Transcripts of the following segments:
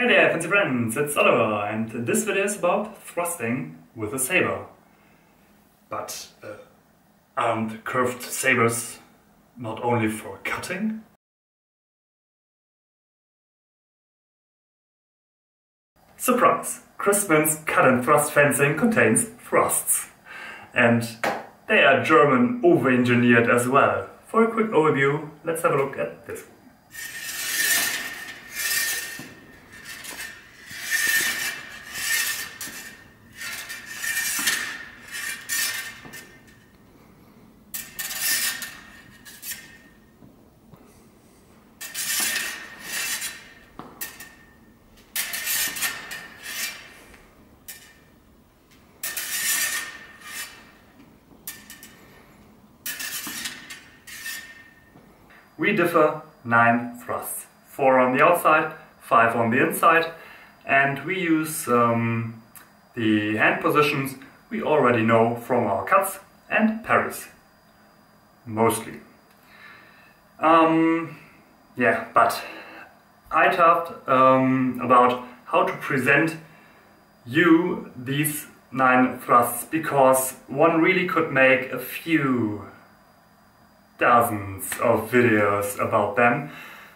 Hey there, fancy friends, it's Oliver, and this video is about thrusting with a saber. But uh, aren't curved sabers not only for cutting? Surprise! Christmann's cut and thrust fencing contains thrusts. And they are German over-engineered as well. For a quick overview, let's have a look at this one. We differ 9 thrusts. 4 on the outside, 5 on the inside, and we use um, the hand positions we already know from our cuts and parries. Mostly. Um, yeah, but I talked um, about how to present you these nine thrusts because one really could make a few dozens of videos about them.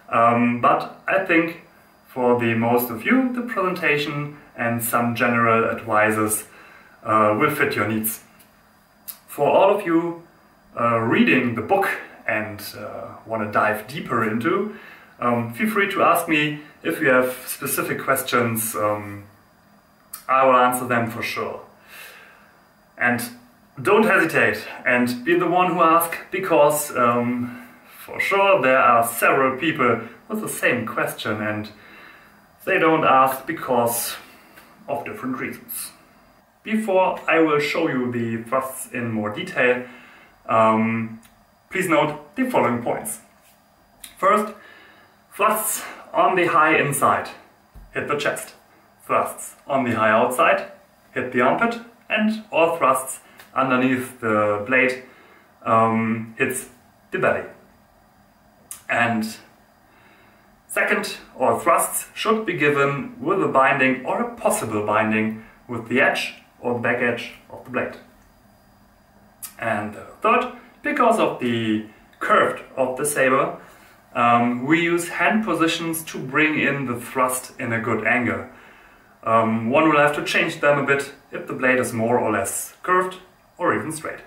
Um, but I think for the most of you, the presentation and some general advices uh, will fit your needs. For all of you uh, reading the book and uh, want to dive deeper into, um, feel free to ask me if you have specific questions. Um, I will answer them for sure. And don't hesitate and be the one who asks because um, for sure there are several people with the same question and they don't ask because of different reasons. Before I will show you the thrusts in more detail, um, please note the following points. First, thrusts on the high inside, hit the chest. Thrusts on the high outside, hit the armpit, and all thrusts underneath the blade um, hits the belly. And second, all thrusts should be given with a binding or a possible binding with the edge or the back edge of the blade. And third, because of the curved of the saber, um, we use hand positions to bring in the thrust in a good angle. Um, one will have to change them a bit if the blade is more or less curved or even straight.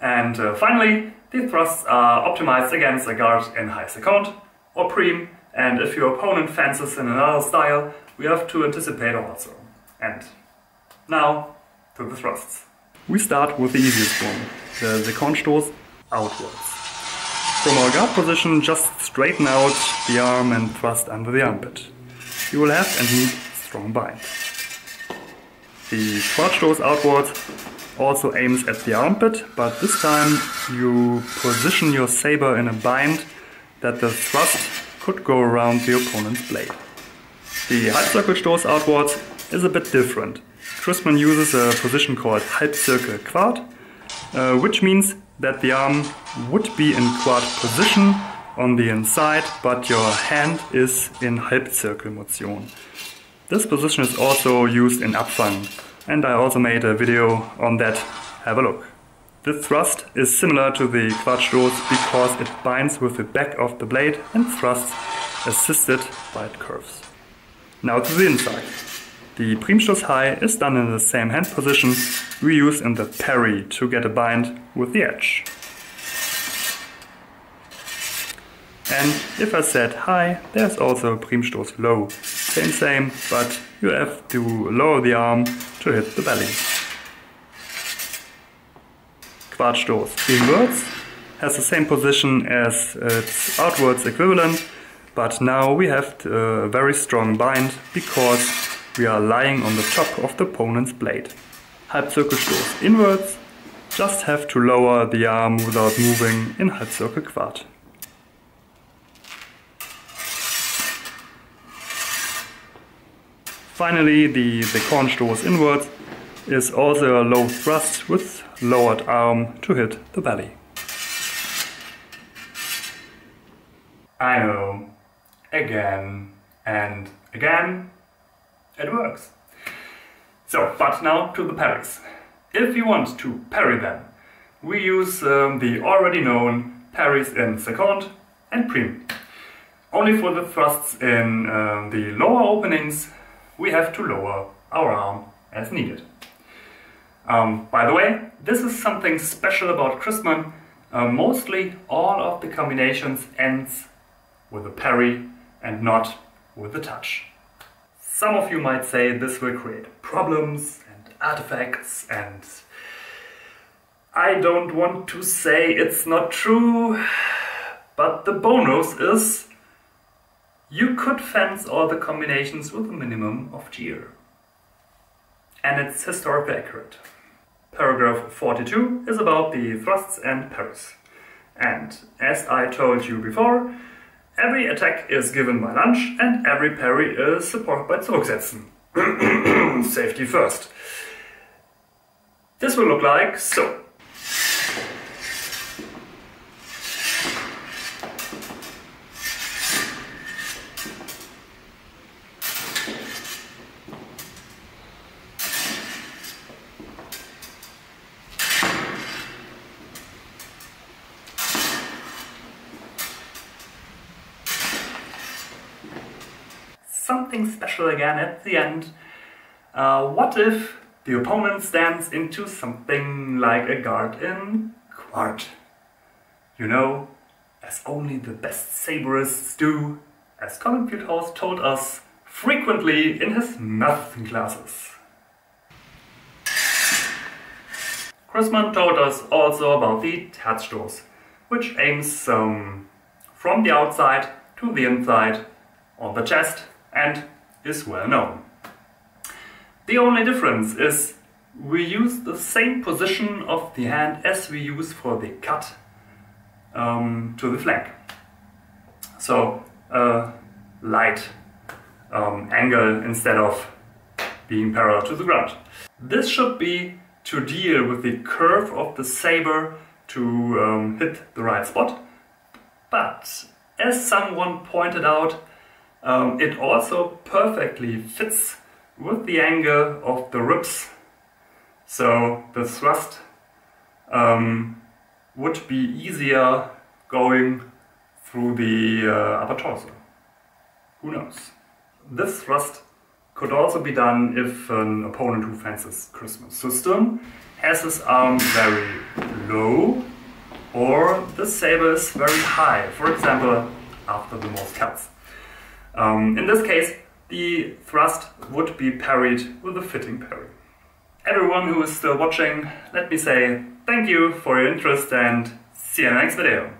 And uh, finally, the thrusts are optimized against a guard in high second or prime, and if your opponent fences in another style, we have to anticipate also. And now, to the thrusts. We start with the easiest one, the Sekonstoß outwards. From our guard position, just straighten out the arm and thrust under the armpit. You will have and need strong bind. The Quartstoß outwards also aims at the armpit, but this time you position your saber in a bind that the thrust could go around the opponent's blade. The Halbzirkelstoß outwards is a bit different. Christmann uses a position called Halbzirkel Quad, uh, which means that the arm would be in quad position on the inside, but your hand is in Halbzirkelmotion. This position is also used in Abfang, and I also made a video on that. Have a look. The thrust is similar to the Quartstoß because it binds with the back of the blade and thrusts assisted by it curves. Now to the inside. The Primstoß high is done in the same hand position we use in the parry to get a bind with the edge. And if I said high, there's also a Primstoß low. Same same, but you have to lower the arm to hit the belly. Quartstoß inwards has the same position as its outwards equivalent, but now we have a very strong bind because we are lying on the top of the opponent's blade. Halbzirkelstoß inwards, just have to lower the arm without moving in Halbzirkel Quad. Finally, the, the Kornstoß inwards is also a low thrust with lowered arm to hit the belly. I know, again, And again, it works. So, but now to the parries. If you want to parry them, we use um, the already known parries in second and prime. Only for the thrusts in um, the lower openings, we have to lower our arm as needed. Um, by the way, this is something special about Christmann. Uh, mostly all of the combinations ends with a parry and not with a touch. Some of you might say this will create problems and artifacts and I don't want to say it's not true, but the bonus is you could fence all the combinations with a minimum of gear. And it's historically accurate. Paragraph 42 is about the thrusts and parries. And as I told you before, every attack is given by lunge and every parry is supported by Zurücksetzen. Safety first. This will look like so. Something special again at the end. Uh, what if the opponent stands into something like a guard in quarte? You know, as only the best saberists do, as Colin Fieldhouse told us frequently in his math classes. Christmann told us also about the Terzstoß, which aims um, from the outside to the inside on the chest and is well known. The only difference is we use the same position of the hand as we use for the cut um, to the flank. So a light um, angle instead of being parallel to the ground. This should be to deal with the curve of the saber to um, hit the right spot. But as someone pointed out, um, it also perfectly fits with the angle of the ribs. So the thrust um, would be easier going through the uh, upper torso. Who knows? This thrust could also be done if an opponent who fences Christmann's system has his arm very low or the saber is very high, for example after the most cuts. Um, in this case, the thrust would be parried with a fitting parry. Everyone who is still watching, let me say thank you for your interest and see you in the next video.